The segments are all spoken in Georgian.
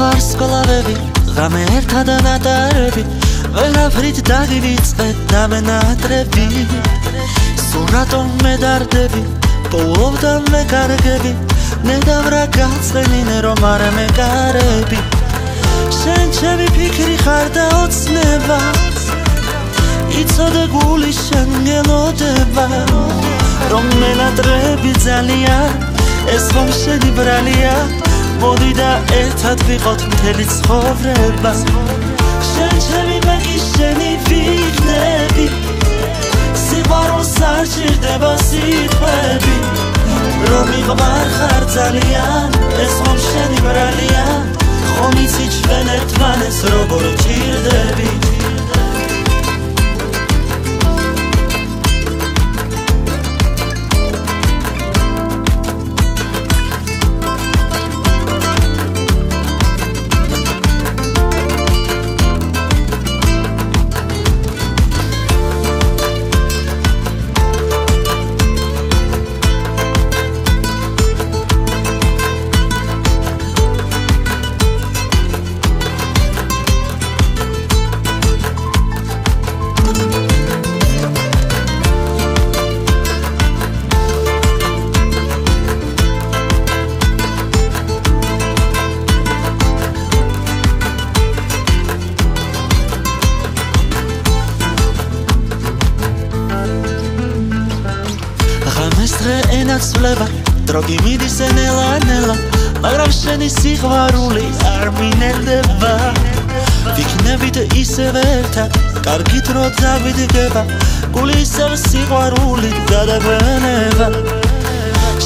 წლები ღამე ერთად ანატარები ყველაფრით დაგივიწყე და მე ნატრები სულ რატომ მე დარდები პოულობდა მე კარგები ნედავრა გაწენინე რომ არ მე კარები შენ ჩემი ფიქრი ხარ და ოცნება იცოდე გული შენ გელოდება რომ მენატრები ძალიან ეს ხომ შენი ბრალია მოდი და ერთად ვიყოთ მთელი ცხოვრება შენ ჩემი მეგი შენი ვიქნები სიყვარულს არ ჭირდება სიტყვები რომ იყვარ ხარ ძალიან ეს ხომ შენი ბრალია ხომ იცი ჩვენ ენაცვლება დროგი მიდის ენელანელა მაგრამ შენი სიყვარული არ მინერდება. ვიქნებით ისევ ერთად კარგით რო დავიდგება გული ისევ სიყვარული გადაგვენება.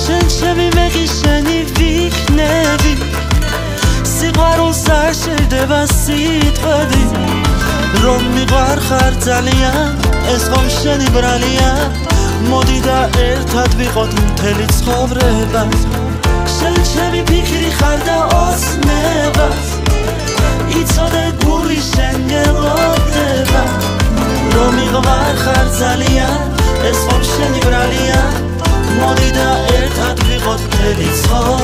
შენ ჩემი მეგი შენი ვიქნები სიყვარულს არ შეიძლება სიტყვები რომ მიყვარ ხარ ძალიან ეს ხომ შენი ბრალია მოდი და ერთად ვიყოთ მთელი ცხოვრება. შენ ჩემი ფიქრი ხარ და ოცნება იცოდე გული შენ გელოდება რომ იყვარ ხარ ძალიან ეს ხომ შენი ბრალია? მოდი და ერთად ვიყოთ მთელი ცხოვრება